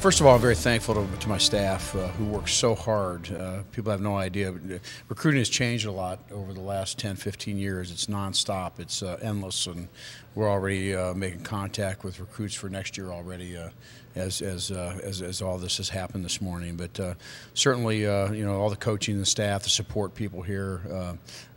First of all, I'm very thankful to, to my staff uh, who work so hard. Uh, people have no idea. Recruiting has changed a lot over the last 10, 15 years. It's nonstop, it's uh, endless, and we're already uh, making contact with recruits for next year already uh, as, as, uh, as, as, all this has happened this morning. But certainly, you know, all the coaching, the staff, the support people here,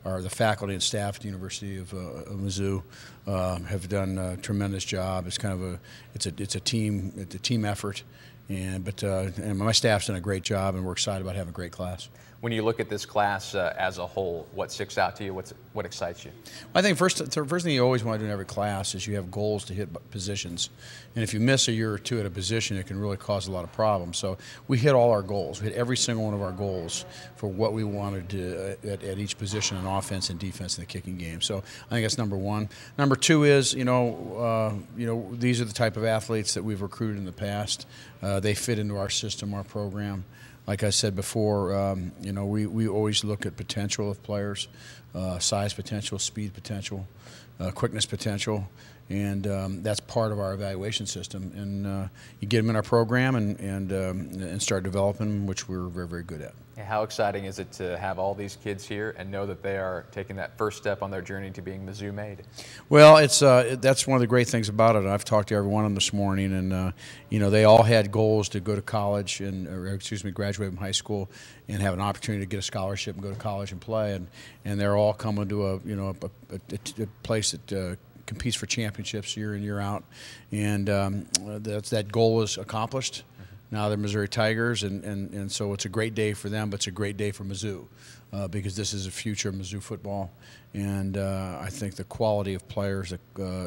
are the faculty and staff at the University of, uh, of Mizzou um, have done a tremendous job. It's kind of a, it's a, it's a team, it's a team effort. And but uh, and my staff's done a great job, and we're excited about having a great class. When you look at this class uh, as a whole, what sticks out to you? What's, what excites you? I think first, first thing you always want to do in every class is you have goals to hit positions, and if you miss a year or two at a position, it can really cause a lot of problems. So we hit all our goals. We hit every single one of our goals for what we wanted to uh, at, at each position on offense and defense in the kicking game. So I think that's number one. Number two is you know uh, you know these are the type of athletes that we've recruited in the past. Uh, Uh, they fit into our system, our program like I said before, um, you know, we, we always look at potential of players, uh, size potential, speed potential, uh, quickness potential, and um, that's part of our evaluation system. And uh, you get them in our program and and um, and start developing, them, which we're very very good at. How exciting is it to have all these kids here and know that they are taking that first step on their journey to being Mizzou made? Well, it's uh, that's one of the great things about it. I've talked to every one of them this morning, and uh, you know they all had goals to go to college and excuse me, graduate from high school and have an opportunity to get a scholarship and go to college and play, and and they're all coming to a you know a, a, a place that. Uh, competes for championships year in year out, and um, that's that goal is accomplished now they're Missouri Tigers, and, and, and so it's a great day for them, but it's a great day for Mizzou uh, because this is the future of Mizzou football. And uh, I think the quality of players, uh,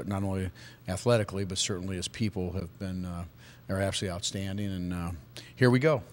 not only athletically, but certainly as people, have been uh, are absolutely outstanding. And uh, here we go.